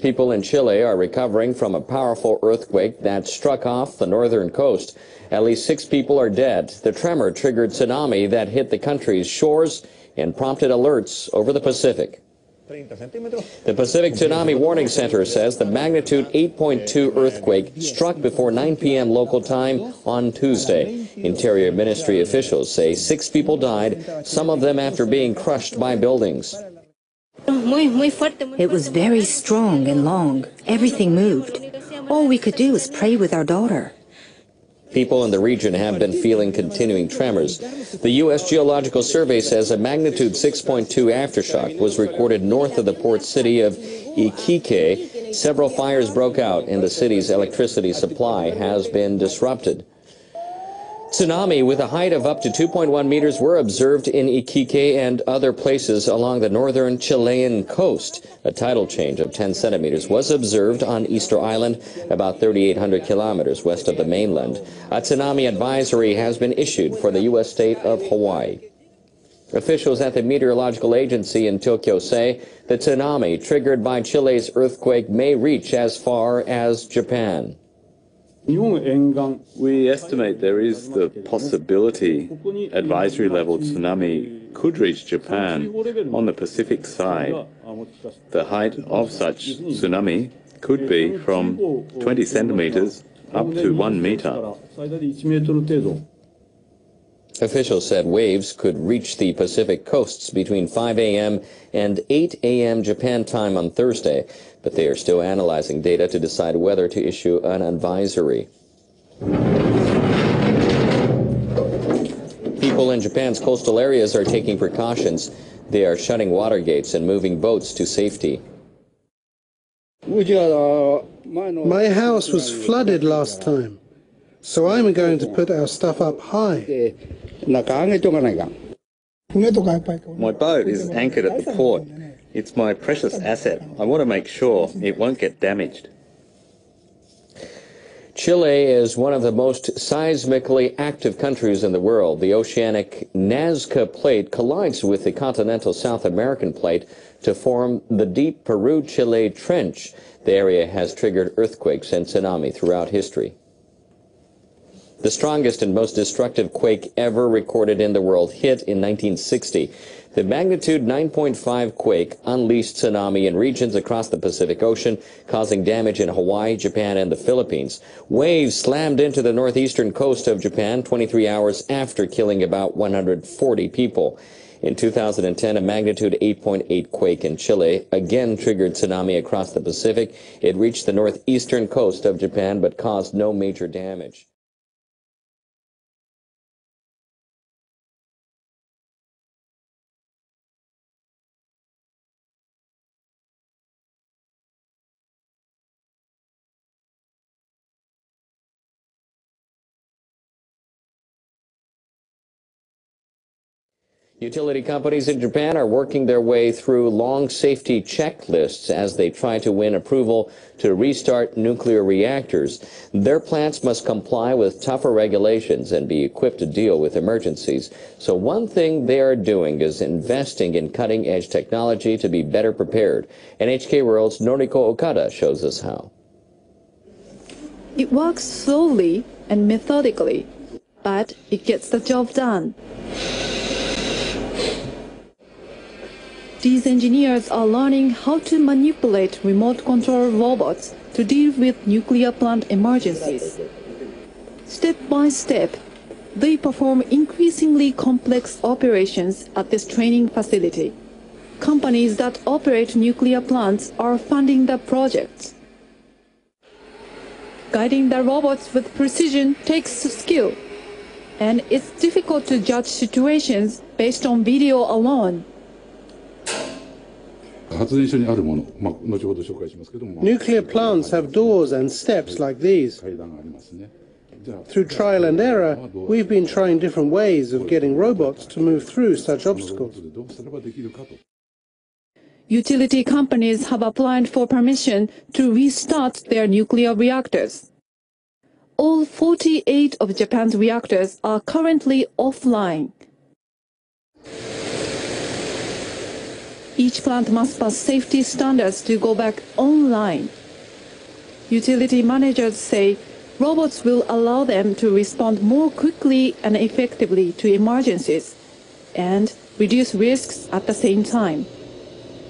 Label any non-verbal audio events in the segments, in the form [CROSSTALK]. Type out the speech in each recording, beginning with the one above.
People in Chile are recovering from a powerful earthquake that struck off the northern coast. At least six people are dead. The tremor triggered tsunami that hit the country's shores and prompted alerts over the Pacific. The Pacific Tsunami Warning Center says the magnitude 8.2 earthquake struck before 9 p.m. local time on Tuesday. Interior Ministry officials say six people died, some of them after being crushed by buildings. It was very strong and long. Everything moved. All we could do was pray with our daughter. People in the region have been feeling continuing tremors. The U.S. Geological Survey says a magnitude 6.2 aftershock was recorded north of the port city of Iquique. Several fires broke out and the city's electricity supply has been disrupted. Tsunami with a height of up to 2.1 meters were observed in Iquique and other places along the northern Chilean coast. A tidal change of 10 centimeters was observed on Easter Island, about 3,800 kilometers west of the mainland. A tsunami advisory has been issued for the U.S. state of Hawaii. Officials at the meteorological agency in Tokyo say the tsunami triggered by Chile's earthquake may reach as far as Japan. We estimate there is the possibility advisory level tsunami could reach Japan on the Pacific side. The height of such tsunami could be from 20 centimeters up to 1 meter. Officials said waves could reach the Pacific coasts between 5 a.m. and 8 a.m. Japan time on Thursday, but they are still analyzing data to decide whether to issue an advisory. People in Japan's coastal areas are taking precautions. They are shutting water gates and moving boats to safety. My house was flooded last time, so I'm going to put our stuff up high. My boat is anchored at the port. It's my precious asset. I want to make sure it won't get damaged. Chile is one of the most seismically active countries in the world. The oceanic Nazca Plate collides with the continental South American plate to form the deep Peru-Chile Trench. The area has triggered earthquakes and tsunami throughout history. The strongest and most destructive quake ever recorded in the world hit in 1960. The magnitude 9.5 quake unleashed tsunami in regions across the Pacific Ocean, causing damage in Hawaii, Japan, and the Philippines. Waves slammed into the northeastern coast of Japan 23 hours after killing about 140 people. In 2010, a magnitude 8.8 quake in Chile again triggered tsunami across the Pacific. It reached the northeastern coast of Japan but caused no major damage. Utility companies in Japan are working their way through long safety checklists as they try to win approval to restart nuclear reactors. Their plants must comply with tougher regulations and be equipped to deal with emergencies. So one thing they are doing is investing in cutting-edge technology to be better prepared. NHK World's Noriko Okada shows us how. It works slowly and methodically, but it gets the job done. These engineers are learning how to manipulate remote control robots to deal with nuclear plant emergencies. Step by step, they perform increasingly complex operations at this training facility. Companies that operate nuclear plants are funding the projects. Guiding the robots with precision takes skill, and it's difficult to judge situations based on video alone. Nuclear plants have doors and steps like these. Through trial and error, we've been trying different ways of getting robots to move through such obstacles. Utility companies have applied for permission to restart their nuclear reactors. All 48 of Japan's reactors are currently offline. Each plant must pass safety standards to go back online. Utility managers say robots will allow them to respond more quickly and effectively to emergencies and reduce risks at the same time.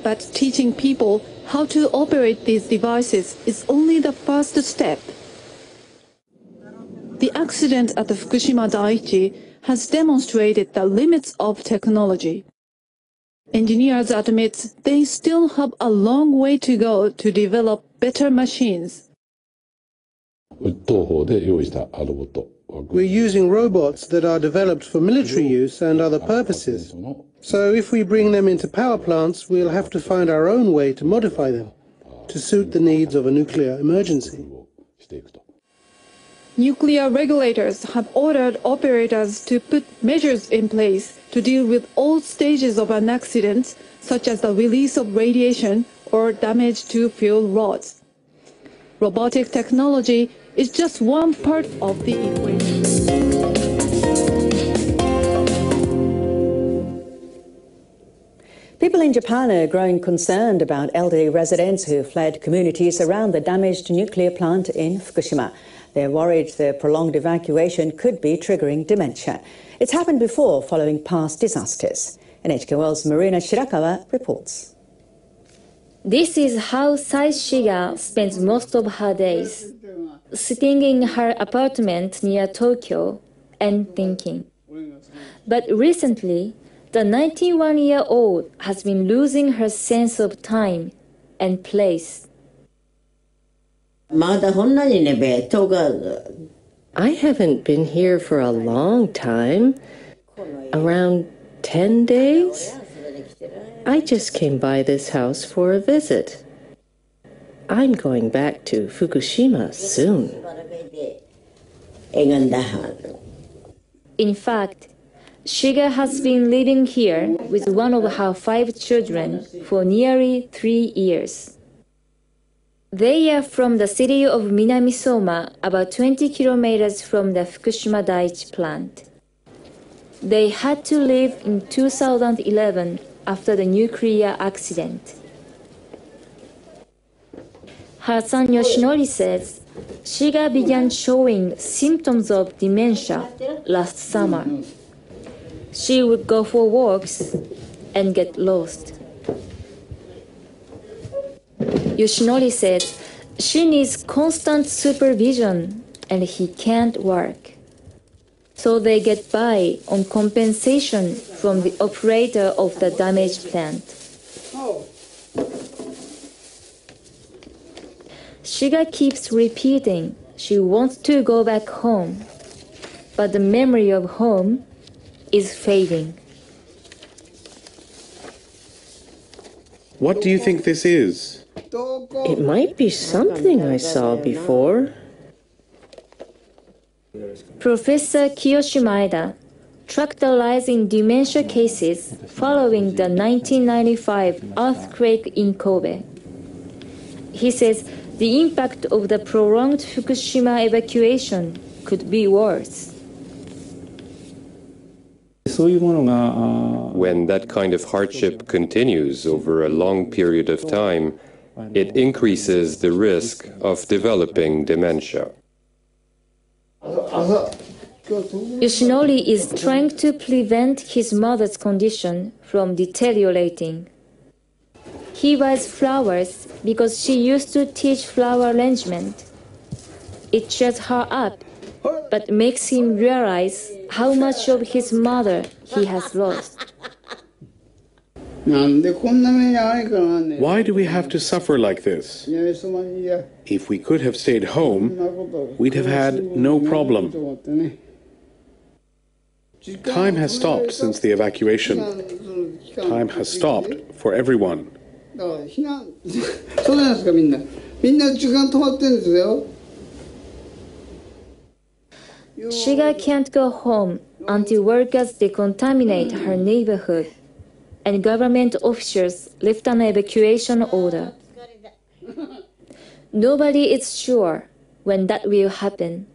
But teaching people how to operate these devices is only the first step. The accident at the Fukushima Daiichi has demonstrated the limits of technology engineers admit they still have a long way to go to develop better machines. We're using robots that are developed for military use and other purposes. So if we bring them into power plants, we'll have to find our own way to modify them to suit the needs of a nuclear emergency nuclear regulators have ordered operators to put measures in place to deal with all stages of an accident, such as the release of radiation or damage to fuel rods. Robotic technology is just one part of the equation. People in Japan are growing concerned about elderly residents who fled communities around the damaged nuclear plant in Fukushima. They're worried the prolonged evacuation could be triggering dementia. It's happened before following past disasters. NHK World's Marina Shirakawa reports. This is how Sai Shiga spends most of her days, sitting in her apartment near Tokyo and thinking. But recently, the 91 year old has been losing her sense of time and place. I haven't been here for a long time, around 10 days. I just came by this house for a visit. I'm going back to Fukushima soon. In fact, Shiga has been living here with one of her five children for nearly three years. They are from the city of Minamisoma, about 20 kilometers from the Fukushima Daiichi plant. They had to leave in 2011 after the nuclear accident. Her son Yoshinori says Shiga began showing symptoms of dementia last summer. She would go for walks and get lost. Yoshinori said she needs constant supervision and he can't work. So they get by on compensation from the operator of the damaged plant. Shiga keeps repeating she wants to go back home, but the memory of home is fading. What do you think this is? It might be something I saw before. Professor Kiyoshi Maeda tracked the rise in dementia cases following the 1995 earthquake in Kobe. He says the impact of the prolonged Fukushima evacuation could be worse. When that kind of hardship continues over a long period of time, it increases the risk of developing dementia. Yoshinori is trying to prevent his mother's condition from deteriorating. He buys flowers because she used to teach flower arrangement. It cheers her up, but makes him realize how much of his mother he has lost. Why do we have to suffer like this? If we could have stayed home, we'd have had no problem. Time has stopped since the evacuation. Time has stopped for everyone. [LAUGHS] Shiga can't go home until workers decontaminate her neighborhood and government officials lift an evacuation order. [LAUGHS] Nobody is sure when that will happen,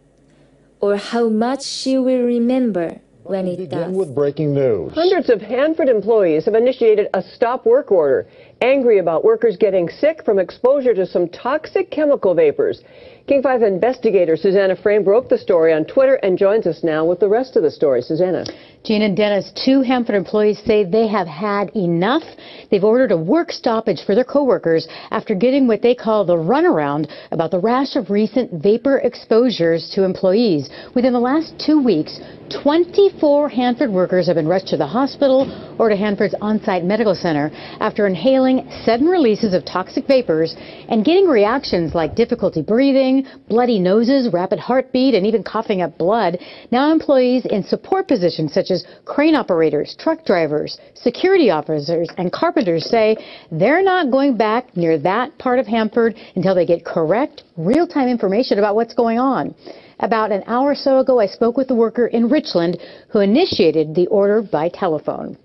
or how much she will remember when it Begin does. with breaking news. Hundreds of Hanford employees have initiated a stop work order, angry about workers getting sick from exposure to some toxic chemical vapors. King 5 investigator Susannah Frame broke the story on Twitter and joins us now with the rest of the story. Susannah. Gene and Dennis, two Hanford employees say they have had enough. They've ordered a work stoppage for their coworkers after getting what they call the runaround about the rash of recent vapor exposures to employees. Within the last two weeks, 24 Hanford workers have been rushed to the hospital or to Hanford's on-site medical center after inhaling sudden releases of toxic vapors and getting reactions like difficulty breathing, bloody noses, rapid heartbeat, and even coughing up blood. Now employees in support positions such as crane operators, truck drivers, security officers, and carpenters say they're not going back near that part of Hanford until they get correct, real-time information about what's going on. About an hour or so ago, I spoke with the worker in Richland who initiated the order by telephone.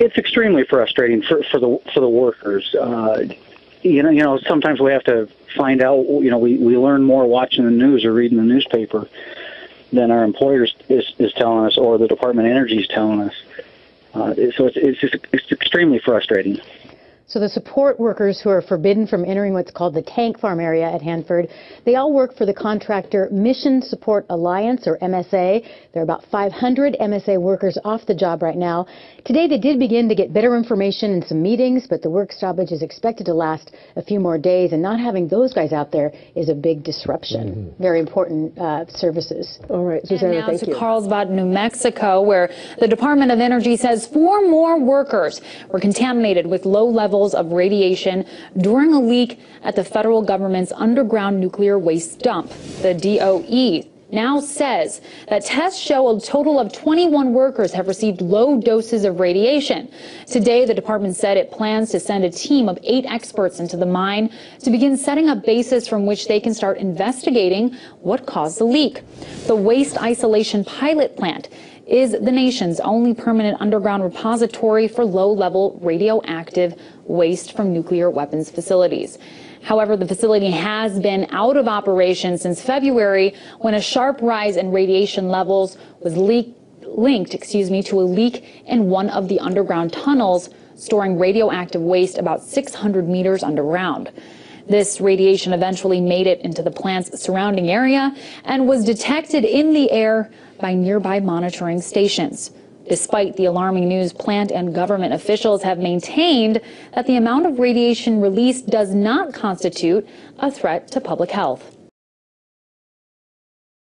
It's extremely frustrating for, for the for the workers. Uh, you know, you know, sometimes we have to find out. You know, we, we learn more watching the news or reading the newspaper than our employers is, is telling us or the Department of Energy is telling us. Uh, so it's it's just it's extremely frustrating. So the support workers who are forbidden from entering what's called the tank farm area at Hanford, they all work for the contractor Mission Support Alliance, or MSA. There are about 500 MSA workers off the job right now. Today they did begin to get better information in some meetings, but the work stoppage is expected to last a few more days, and not having those guys out there is a big disruption. Mm -hmm. Very important uh, services. All right, Susannah, and now thank to you. Carlsbad, New Mexico, where the Department of Energy says four more workers were contaminated with low levels of radiation during a leak at the federal government's underground nuclear waste dump. The DOE now says that tests show a total of 21 workers have received low doses of radiation. Today, the department said it plans to send a team of eight experts into the mine to begin setting up bases from which they can start investigating what caused the leak. The waste isolation pilot plant is the nation's only permanent underground repository for low-level radioactive waste from nuclear weapons facilities. However, the facility has been out of operation since February when a sharp rise in radiation levels was leaked linked, excuse me, to a leak in one of the underground tunnels storing radioactive waste about 600 meters underground. This radiation eventually made it into the plant's surrounding area and was detected in the air by nearby monitoring stations. Despite the alarming news, plant and government officials have maintained that the amount of radiation released does not constitute a threat to public health.